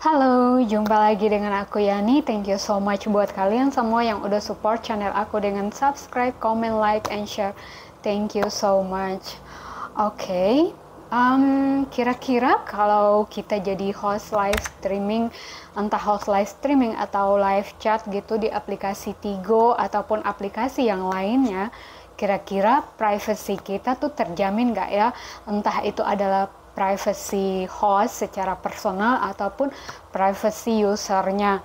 Halo, jumpa lagi dengan aku Yani. Thank you so much buat kalian semua yang udah support channel aku dengan subscribe, comment, like, and share. Thank you so much. Oke, okay. um, kira-kira kalau kita jadi host live streaming, entah host live streaming atau live chat gitu di aplikasi Tigo ataupun aplikasi yang lainnya, kira-kira privacy kita tuh terjamin nggak ya? Entah itu adalah privacy host secara personal ataupun privacy usernya.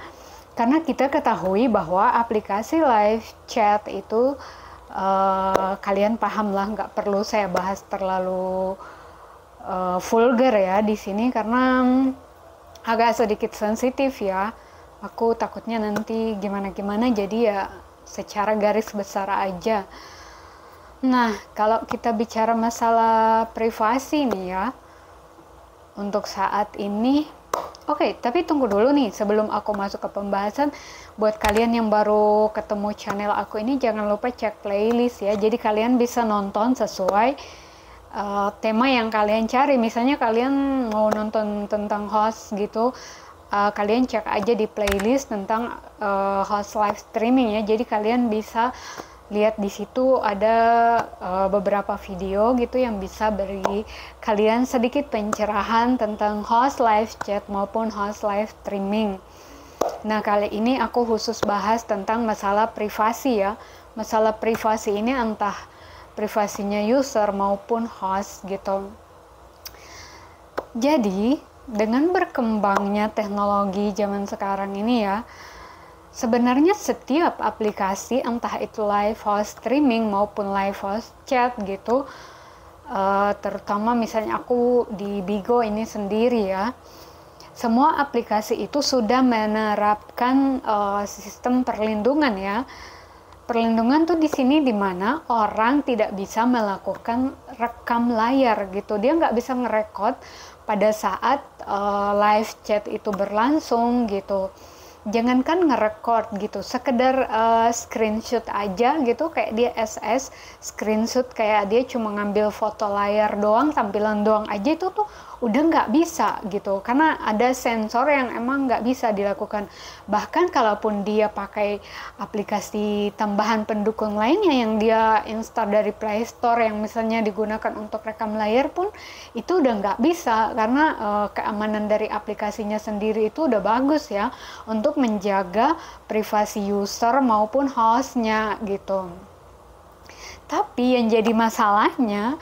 Karena kita ketahui bahwa aplikasi live chat itu uh, kalian paham lah, nggak perlu saya bahas terlalu uh, vulgar ya di sini karena agak sedikit sensitif ya. Aku takutnya nanti gimana-gimana jadi ya secara garis besar aja. Nah, kalau kita bicara masalah privasi nih ya, untuk saat ini oke okay, tapi tunggu dulu nih sebelum aku masuk ke pembahasan buat kalian yang baru ketemu channel aku ini jangan lupa cek playlist ya. Jadi kalian bisa nonton sesuai uh, tema yang kalian cari. Misalnya kalian mau nonton tentang host gitu uh, kalian cek aja di playlist tentang uh, host live streaming ya. Jadi kalian bisa lihat di situ ada uh, beberapa video gitu yang bisa beri kalian sedikit pencerahan tentang host live chat maupun host live streaming. Nah, kali ini aku khusus bahas tentang masalah privasi ya. Masalah privasi ini entah privasinya user maupun host gitu. Jadi, dengan berkembangnya teknologi zaman sekarang ini ya, Sebenarnya setiap aplikasi entah itu live host streaming maupun live host chat gitu, uh, terutama misalnya aku di Bigo ini sendiri ya, semua aplikasi itu sudah menerapkan uh, sistem perlindungan ya. Perlindungan tuh di sini di mana orang tidak bisa melakukan rekam layar gitu, dia nggak bisa ngerekod pada saat uh, live chat itu berlangsung gitu jangankan ngerekord gitu sekedar uh, screenshot aja gitu kayak dia SS screenshot kayak dia cuma ngambil foto layar doang tampilan doang aja itu tuh udah nggak bisa gitu. Karena ada sensor yang emang nggak bisa dilakukan. Bahkan kalaupun dia pakai aplikasi tambahan pendukung lainnya yang dia install dari Play Store yang misalnya digunakan untuk rekam layar pun itu udah nggak bisa. Karena uh, keamanan dari aplikasinya sendiri itu udah bagus ya untuk menjaga privasi user maupun hostnya gitu. Tapi yang jadi masalahnya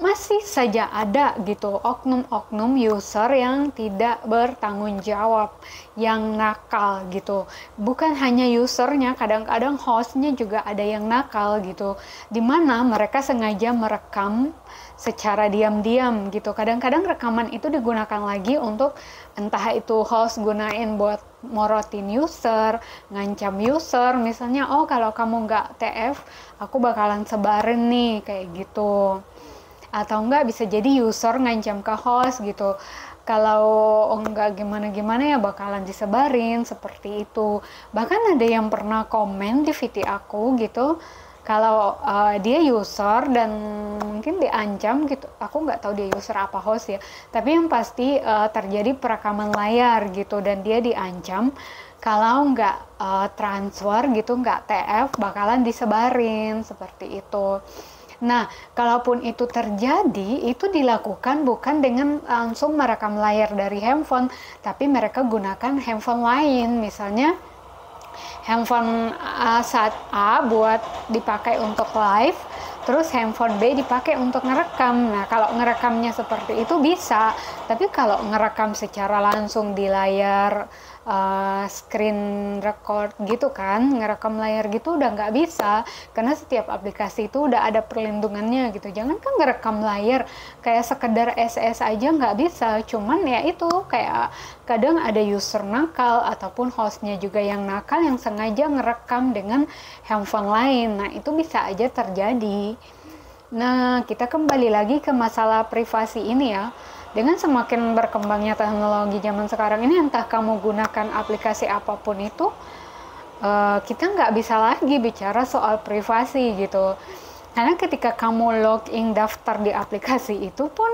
masih saja ada gitu oknum-oknum user yang tidak bertanggung jawab, yang nakal gitu. Bukan hanya usernya, kadang-kadang hostnya juga ada yang nakal gitu. Di mana mereka sengaja merekam secara diam-diam gitu. Kadang-kadang rekaman itu digunakan lagi untuk entah itu host gunain buat morotin user, ngancam user, misalnya oh kalau kamu nggak TF, aku bakalan sebarin nih kayak gitu atau enggak bisa jadi user ngancam ke host gitu. Kalau enggak gimana-gimana ya bakalan disebarin seperti itu. Bahkan ada yang pernah komen di VT aku gitu kalau uh, dia user dan mungkin diancam gitu. Aku nggak tahu dia user apa host ya. Tapi yang pasti uh, terjadi perekaman layar gitu dan dia diancam. Kalau nggak uh, transfer gitu nggak TF bakalan disebarin seperti itu Nah, kalaupun itu terjadi, itu dilakukan bukan dengan langsung merekam layar dari handphone, tapi mereka gunakan handphone lain, misalnya handphone A saat A buat dipakai untuk live, terus handphone B dipakai untuk ngerekam. Nah, kalau ngerekamnya seperti itu bisa, tapi kalau ngerekam secara langsung di layar uh, screen record gitu kan ngerekam layar gitu udah nggak bisa. Karena setiap aplikasi itu udah ada perlindungannya gitu. Jangan kan ngerekam layar kayak sekedar SS aja nggak bisa. Cuman ya itu kayak kadang ada user nakal ataupun hostnya juga yang nakal yang sengaja ngerekam dengan handphone lain. Nah itu bisa aja terjadi. Nah kita kembali lagi ke masalah privasi ini ya dengan semakin berkembangnya teknologi zaman sekarang ini entah kamu gunakan aplikasi apa pun itu uh, kita nggak bisa lagi bicara soal privasi gitu. Karena ketika kamu login daftar di aplikasi itu pun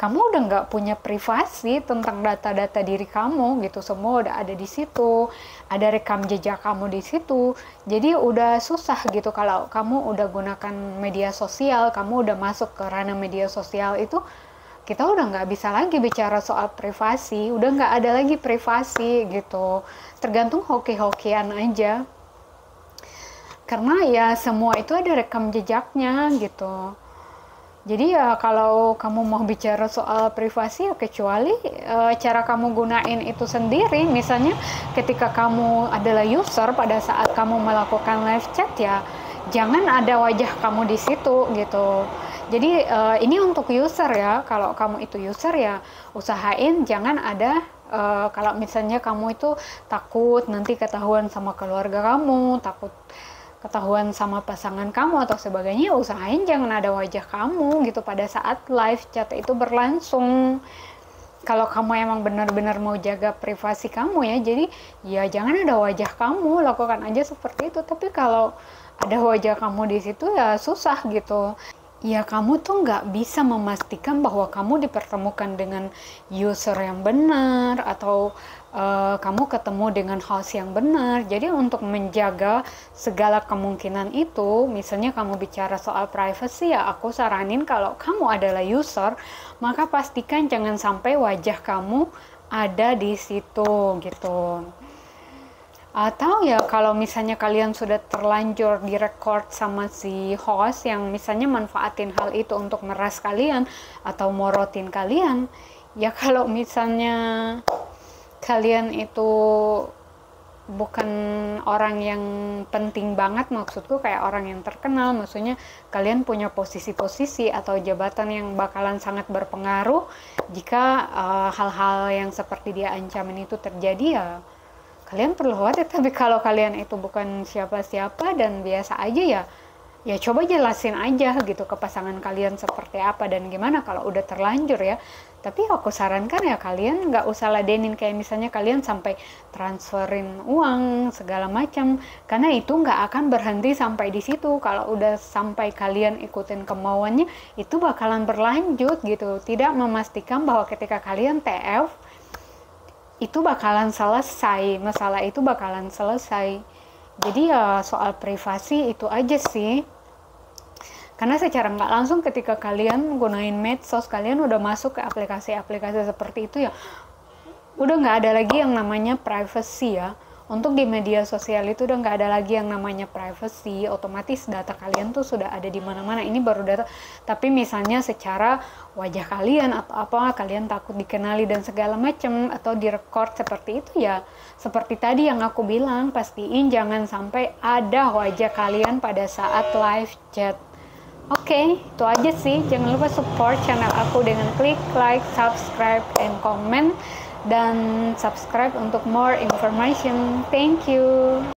kamu udah nggak punya privasi tentang data-data diri kamu gitu. Semua udah ada di situ ada rekam jejak kamu di situ. Jadi udah susah gitu kalau kamu udah gunakan media sosial kamu udah masuk ke ranah media sosial itu kita udah nggak bisa lagi bicara soal privasi udah nggak ada lagi privasi gitu. Tergantung hoki-hokian aja. Karena ya semua itu ada rekam jejaknya gitu. Jadi ya kalau kamu mau bicara soal privasi ya kecuali e, cara kamu gunain itu sendiri. Misalnya ketika kamu adalah user pada saat kamu melakukan live chat ya jangan ada wajah kamu di situ gitu jadi e, ini untuk user ya. Kalau kamu itu user ya usahain jangan ada e, kalau misalnya kamu itu takut nanti ketahuan sama keluarga kamu takut ketahuan sama pasangan kamu atau sebagainya usahain jangan ada wajah kamu gitu pada saat live chat itu berlangsung. Kalau kamu emang benar-benar mau jaga privasi kamu ya jadi ya jangan ada wajah kamu lakukan aja seperti itu. Tapi kalau ada wajah kamu di situ ya susah gitu ya kamu tuh nggak bisa memastikan bahwa kamu dipertemukan dengan user yang benar atau uh, kamu ketemu dengan host yang benar. Jadi untuk menjaga segala kemungkinan itu, misalnya kamu bicara soal privacy ya aku saranin kalau kamu adalah user, maka pastikan jangan sampai wajah kamu ada di situ gitu atau ya kalau misalnya kalian sudah terlanjur direkord sama si host yang misalnya manfaatin hal itu untuk meras kalian atau morotin kalian ya kalau misalnya kalian itu bukan orang yang penting banget maksudku kayak orang yang terkenal maksudnya kalian punya posisi-posisi atau jabatan yang bakalan sangat berpengaruh jika eh, hal-hal uh, yang seperti dia ancaman itu terjadi ya kalian perlu khawatir tapi kalau kalian itu bukan siapa-siapa dan biasa aja ya ya coba jelasin aja gitu ke pasangan kalian seperti apa dan gimana kalau udah terlanjur ya. Tapi aku sarankan ya kalian nggak usah ladenin kayak misalnya kalian sampai transferin uang segala macam karena itu nggak akan berhenti sampai di situ. Kalau udah sampai kalian ikutin kemauannya itu bakalan berlanjut gitu. Tidak memastikan bahwa ketika kalian TF itu bakalan selesai masalah itu bakalan selesai. Jadi ya soal privasi itu aja sih. Karena secara nggak langsung ketika kalian gunain medsos kalian udah masuk ke aplikasi-aplikasi seperti itu ya udah nggak ada lagi yang namanya privacy ya untuk di media sosial itu udah nggak ada lagi yang namanya privacy otomatis data kalian tuh sudah ada di mana-mana. Ini baru data. Tapi misalnya secara wajah kalian atau apa kalian takut dikenali dan segala macam atau direkord seperti itu ya seperti tadi yang aku bilang pastiin jangan sampai ada wajah kalian pada saat live chat. Oke, okay, itu aja sih. Jangan lupa support channel aku dengan klik like, subscribe, and comment dan subscribe untuk more information. Thank you.